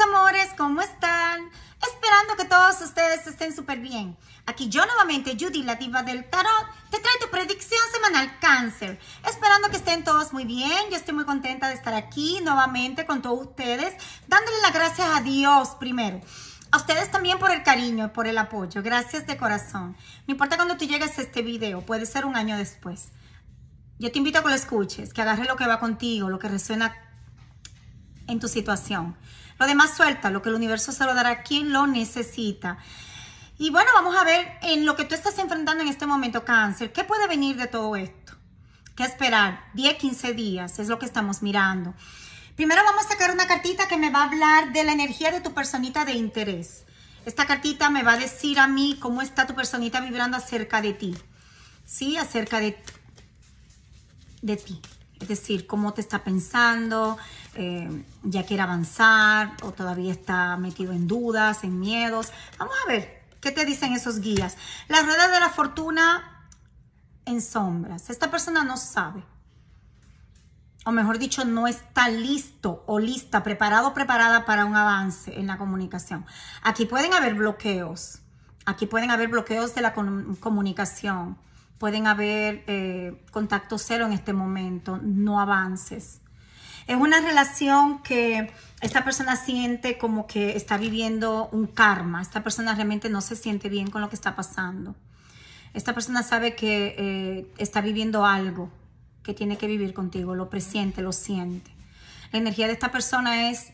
amores, ¿cómo están? Esperando que todos ustedes estén súper bien. Aquí yo nuevamente, Judy, la diva del tarot, te trae tu predicción semanal cáncer. Esperando que estén todos muy bien. Yo estoy muy contenta de estar aquí nuevamente con todos ustedes, dándole las gracias a Dios primero. A ustedes también por el cariño y por el apoyo. Gracias de corazón. No importa cuando tú llegues a este video, puede ser un año después. Yo te invito a que lo escuches, que agarre lo que va contigo, lo que resuena en tu situación. Lo demás suelta, lo que el universo se lo dará a quien lo necesita. Y bueno, vamos a ver en lo que tú estás enfrentando en este momento, cáncer, ¿qué puede venir de todo esto? ¿Qué esperar? 10, 15 días, es lo que estamos mirando. Primero vamos a sacar una cartita que me va a hablar de la energía de tu personita de interés. Esta cartita me va a decir a mí cómo está tu personita vibrando acerca de ti. ¿Sí? Acerca de, de ti. Es decir, cómo te está pensando, eh, ya quiere avanzar o todavía está metido en dudas, en miedos. Vamos a ver qué te dicen esos guías. La rueda de la fortuna en sombras. Esta persona no sabe. O mejor dicho, no está listo o lista, preparado o preparada para un avance en la comunicación. Aquí pueden haber bloqueos. Aquí pueden haber bloqueos de la comunicación pueden haber eh, contacto cero en este momento, no avances. Es una relación que esta persona siente como que está viviendo un karma. Esta persona realmente no se siente bien con lo que está pasando. Esta persona sabe que eh, está viviendo algo que tiene que vivir contigo, lo presiente, lo siente. La energía de esta persona es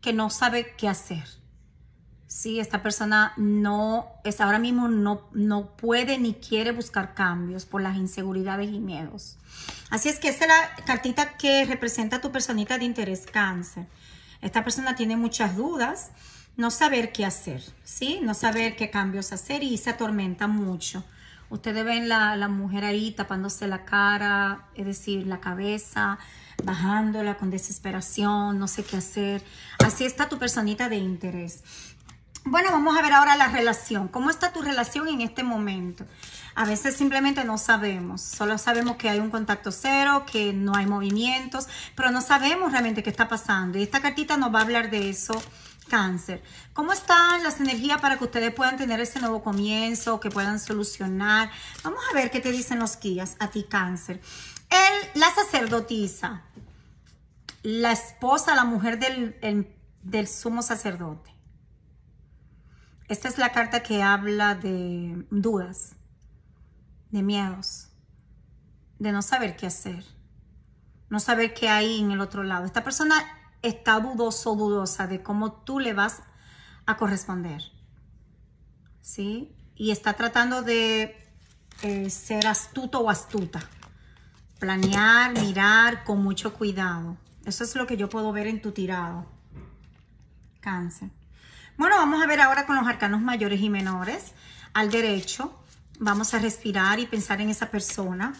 que no sabe qué hacer Sí, esta persona no es ahora mismo no, no puede ni quiere buscar cambios por las inseguridades y miedos. Así es que esta es la cartita que representa a tu personita de interés cáncer. Esta persona tiene muchas dudas, no saber qué hacer, ¿sí? No saber qué cambios hacer y se atormenta mucho. Ustedes ven la, la mujer ahí tapándose la cara, es decir, la cabeza, bajándola con desesperación, no sé qué hacer. Así está tu personita de interés. Bueno, vamos a ver ahora la relación. ¿Cómo está tu relación en este momento? A veces simplemente no sabemos. Solo sabemos que hay un contacto cero, que no hay movimientos, pero no sabemos realmente qué está pasando. Y esta cartita nos va a hablar de eso, cáncer. ¿Cómo están las energías para que ustedes puedan tener ese nuevo comienzo, que puedan solucionar? Vamos a ver qué te dicen los guías a ti, cáncer. El, la sacerdotisa, la esposa, la mujer del, del sumo sacerdote esta es la carta que habla de dudas, de miedos, de no saber qué hacer, no saber qué hay en el otro lado. Esta persona está dudoso dudosa de cómo tú le vas a corresponder. ¿Sí? Y está tratando de eh, ser astuto o astuta. Planear, mirar con mucho cuidado. Eso es lo que yo puedo ver en tu tirado. Cáncer. Bueno, vamos a ver ahora con los arcanos mayores y menores. Al derecho, vamos a respirar y pensar en esa persona.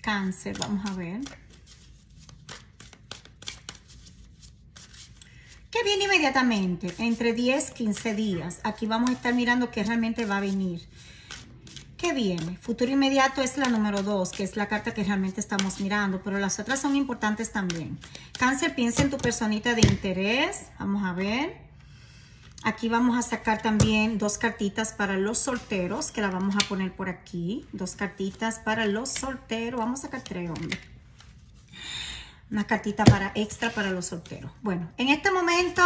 Cáncer, vamos a ver. ¿Qué viene inmediatamente? Entre 10, 15 días. Aquí vamos a estar mirando qué realmente va a venir. ¿Qué viene? Futuro inmediato es la número 2, que es la carta que realmente estamos mirando, pero las otras son importantes también. Cáncer, piensa en tu personita de interés. Vamos a ver. Aquí vamos a sacar también dos cartitas para los solteros, que la vamos a poner por aquí. Dos cartitas para los solteros. Vamos a sacar tres, hombre. Una cartita para extra para los solteros. Bueno, en este momento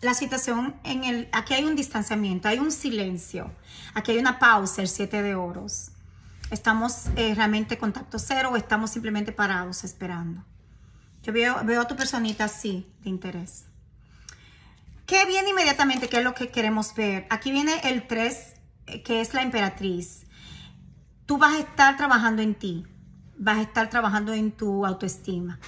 la situación en el, aquí hay un distanciamiento, hay un silencio, aquí hay una pausa, el siete de oros. Estamos eh, realmente contacto cero o estamos simplemente parados esperando. Yo veo, veo a tu personita así, de interés. ¿Qué viene inmediatamente? ¿Qué es lo que queremos ver? Aquí viene el 3, eh, que es la emperatriz. Tú vas a estar trabajando en ti, vas a estar trabajando en tu autoestima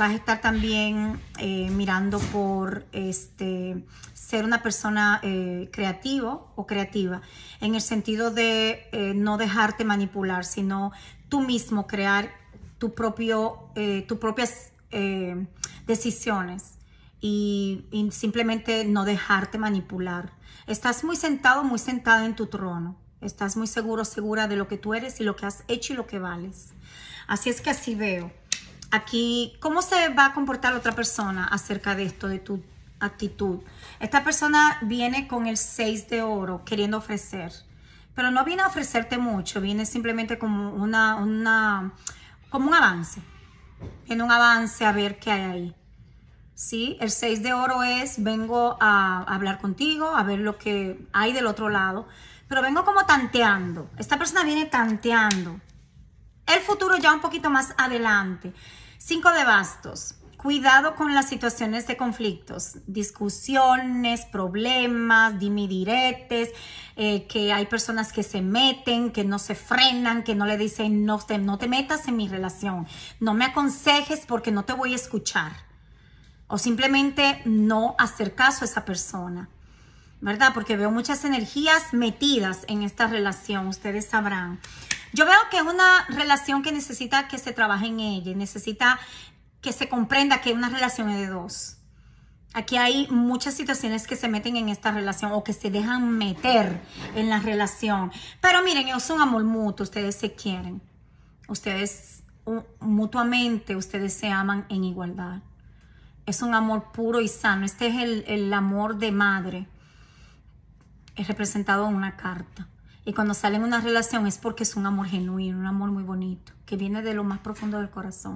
vas a estar también eh, mirando por este, ser una persona eh, creativo o creativa, en el sentido de eh, no dejarte manipular, sino tú mismo crear tu propio, tus propias decisiones y, y simplemente no dejarte manipular. Estás muy sentado, muy sentado en tu trono. Estás muy seguro, segura de lo que tú eres y lo que has hecho y lo que vales. Así es que así veo Aquí, ¿cómo se va a comportar otra persona acerca de esto, de tu actitud? Esta persona viene con el 6 de oro queriendo ofrecer, pero no viene a ofrecerte mucho, viene simplemente como una, como un avance. Viene un avance a ver qué hay ahí. ¿sí? El 6 de oro es, vengo a hablar contigo, a ver lo que hay del otro lado, pero vengo como tanteando. Esta persona viene tanteando. El futuro ya un poquito más adelante. 5 de bastos. Cuidado con las situaciones de conflictos, discusiones, problemas, dimidiretes, eh, que hay personas que se meten, que no se frenan, que no le dicen no te, no te metas en mi relación, no me aconsejes porque no te voy a escuchar o simplemente no hacer caso a esa persona, ¿verdad? Porque veo muchas energías metidas en esta relación, ustedes sabrán. Yo veo que es una relación que necesita que se trabaje en ella, necesita que se comprenda que una relación es de dos. Aquí hay muchas situaciones que se meten en esta relación o que se dejan meter en la relación. Pero miren, es un amor mutuo, ustedes se quieren. Ustedes mutuamente, ustedes se aman en igualdad es un amor puro y sano. Este es el, amor de madre. Es representado en una carta. Y cuando sale en una relación es porque es un amor genuino, un amor muy bonito, que viene de lo más profundo del corazón.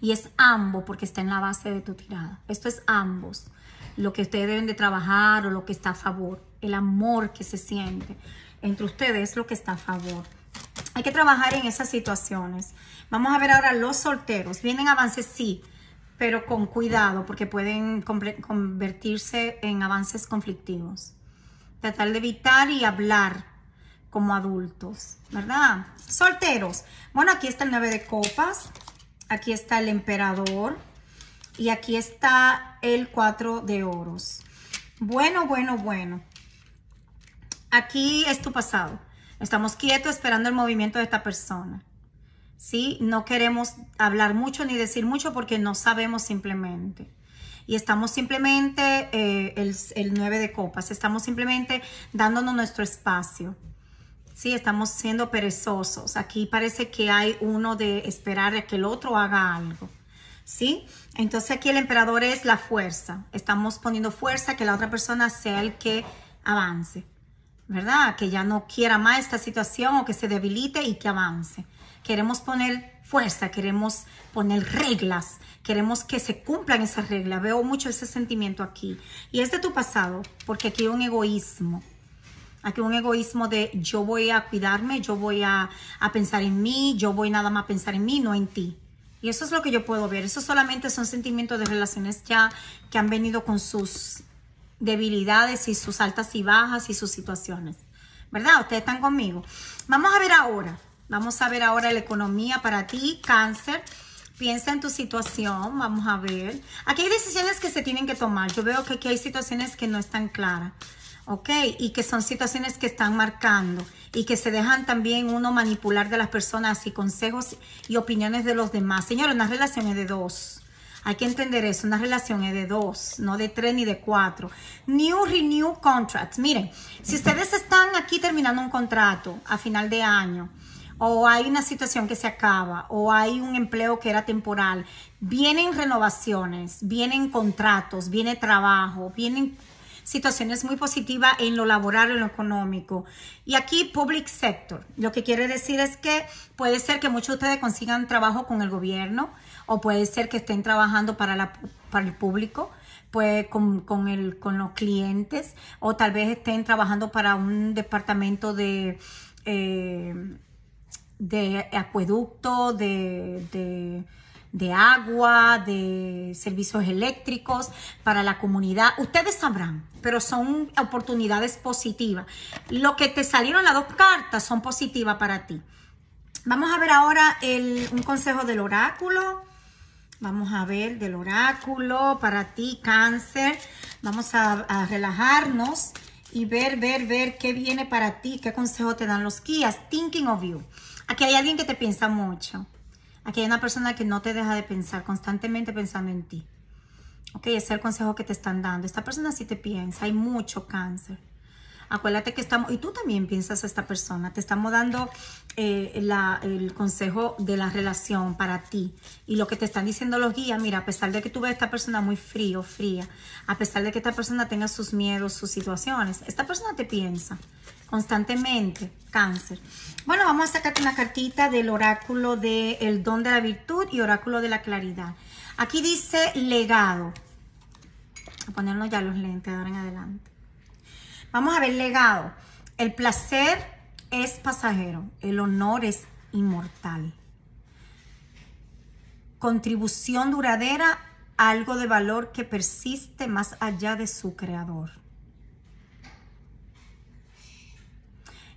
Y es ambos porque está en la base de tu tirada. Esto es ambos. Lo que ustedes deben de trabajar o lo que está a favor. El amor que se siente entre ustedes es lo que está a favor. Hay que trabajar en esas situaciones. Vamos a ver ahora los solteros. ¿Vienen avances? Sí pero con cuidado porque pueden convertirse en avances conflictivos. Tratar de evitar y hablar como adultos, ¿verdad? Solteros. Bueno, aquí está el 9 de copas, aquí está el emperador y aquí está el 4 de oros. Bueno, bueno, bueno. Aquí es tu pasado. Estamos quietos esperando el movimiento de esta persona. ¿sí? No queremos hablar mucho ni decir mucho porque no sabemos simplemente. Y estamos simplemente, eh, el, el 9 de copas, estamos simplemente dándonos nuestro espacio. Sí, estamos siendo perezosos. Aquí parece que hay uno de esperar a que el otro haga algo. ¿Sí? Entonces aquí el emperador es la fuerza. Estamos poniendo fuerza que la otra persona sea el que avance. ¿Verdad? Que ya no quiera más esta situación o que se debilite y que avance. Queremos poner fuerza, queremos poner reglas, queremos que se cumplan esas reglas. Veo mucho ese sentimiento aquí. Y es de tu pasado, porque aquí hay un egoísmo. Aquí un egoísmo de yo voy a cuidarme, yo voy a, a pensar en mí, yo voy nada más a pensar en mí, no en ti. Y eso es lo que yo puedo ver. Eso solamente son sentimientos de relaciones ya que han venido con sus debilidades y sus altas y bajas y sus situaciones. ¿Verdad? Ustedes están conmigo. Vamos a ver ahora. Vamos a ver ahora la economía para ti, cáncer. Piensa en tu situación, vamos a ver. Aquí hay decisiones que se tienen que tomar. Yo veo que aquí hay situaciones que no están claras, ¿ok? Y que son situaciones que están marcando y que se dejan también uno manipular de las personas y consejos y opiniones de los demás. Señores, una relación es de dos. Hay que entender eso, una relación es de dos, no de tres ni de cuatro. New Renew Contracts. Miren, si ustedes están aquí terminando un contrato a final de año, o hay una situación que se acaba, o hay un empleo que era temporal, vienen renovaciones, vienen contratos, viene trabajo, vienen situaciones muy positivas en lo laboral, en lo económico. Y aquí public sector, lo que quiere decir es que puede ser que muchos de ustedes consigan trabajo con el gobierno o puede ser que estén trabajando para, la, para el público pues con, con, el, con los clientes o tal vez estén trabajando para un departamento de eh, de acueducto, de, agua, de servicios eléctricos para la comunidad. Ustedes sabrán, pero son oportunidades positivas. Lo que te salieron las dos cartas son positivas para ti. Vamos a ver ahora un consejo del oráculo. Vamos a ver del oráculo para ti, cáncer. Vamos a, a relajarnos y ver, ver, ver qué viene para ti, qué consejo te dan los guías. Thinking of you. Aquí hay alguien que te piensa mucho. Aquí hay una persona que no te deja de pensar, constantemente pensando en ti. Ok, ese es el consejo que te están dando. Esta persona sí te piensa, hay mucho cáncer. Acuérdate que estamos, y tú también piensas a esta persona, te estamos dando eh, el consejo de la relación para ti. Y lo que te están diciendo los guías, mira, a pesar de que tú ves a esta persona muy frío, fría, a pesar de que esta persona tenga sus miedos, sus situaciones, esta persona te piensa constantemente, cáncer. Bueno, vamos a sacarte una cartita del oráculo del el don de la virtud y oráculo de la claridad. Aquí dice legado. A ponernos ya los lentes ahora en adelante. Vamos a ver legado. El placer es pasajero, el honor es inmortal. Contribución duradera, algo de valor que persiste más allá de su creador.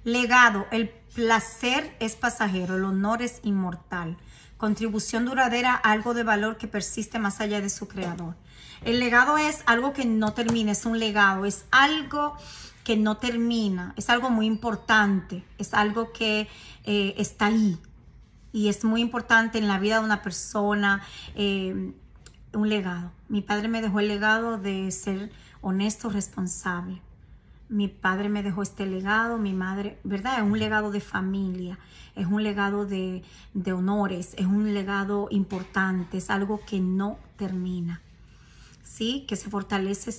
Legado, el placer es pasajero, el honor es inmortal. Contribución duradera, algo de valor que persiste más allá de su creador. El legado es algo que no termina, es un legado, es algo que no termina, es algo muy importante, es algo que eh, está ahí y es muy importante en la vida de una persona, eh, un legado. Mi padre me dejó el legado de ser honesto, responsable. Mi padre me dejó este legado, mi madre, ¿verdad? Es un legado de familia, es un legado de, de honores, es un legado importante, es algo que no termina, ¿sí? Que se fortalece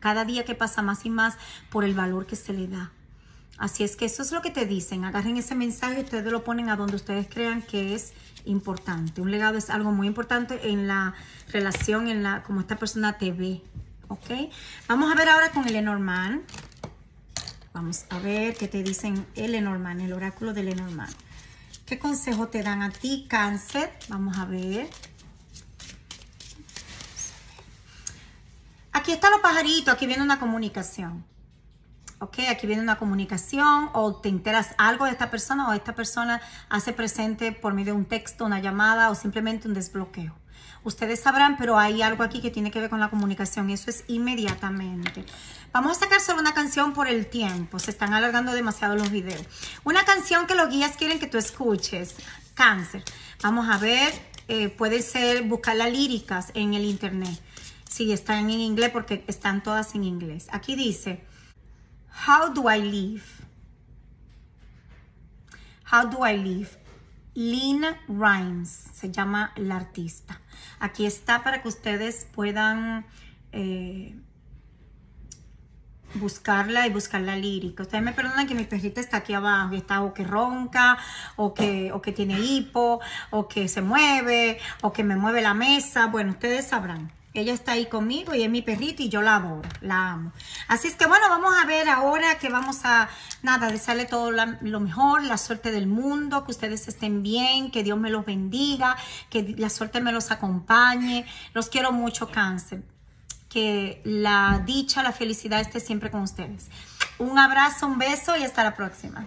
cada día que pasa más y más por el valor que se le da. Así es que eso es lo que te dicen. Agarren ese mensaje y ustedes lo ponen a donde ustedes crean que es importante. Un legado es algo muy importante en la relación, en la como esta persona te ve. ¿Ok? Vamos a ver ahora con el Lenormand. Vamos a ver qué te dicen el Lenormand, el oráculo del Lenormand. ¿Qué consejo te dan a ti, cáncer? Vamos a ver. Aquí están los pajaritos, aquí viene una comunicación. Ok, aquí viene una comunicación o te enteras algo de esta persona o esta persona hace presente por medio de un texto, una llamada o simplemente un desbloqueo. Ustedes sabrán, pero hay algo aquí que tiene que ver con la comunicación eso es inmediatamente. Vamos a sacar solo una canción por el tiempo, se están alargando demasiado los videos. Una canción que los guías quieren que tú escuches, cáncer. Vamos a ver, eh, puede ser buscar las líricas en el internet. Sí, están en inglés porque están todas en inglés. Aquí dice, How do I live? How do I live? Lina Rhymes se llama la artista. Aquí está para que ustedes puedan eh, buscarla y buscar la lírica. Ustedes me perdonan que mi perrita está aquí abajo, está o que ronca, o que, o que tiene hipo, o que se mueve, o que me mueve la mesa. Bueno, ustedes sabrán. Ella está ahí conmigo y es mi perrita y yo la adoro, la amo. Así es que bueno, vamos a ver ahora que vamos a, nada, desearle todo lo mejor, la suerte del mundo, que ustedes estén bien, que Dios me los bendiga, que la suerte me los acompañe. Los quiero mucho, cáncer. Que la dicha, la felicidad esté siempre con ustedes. Un abrazo, un beso y hasta la próxima.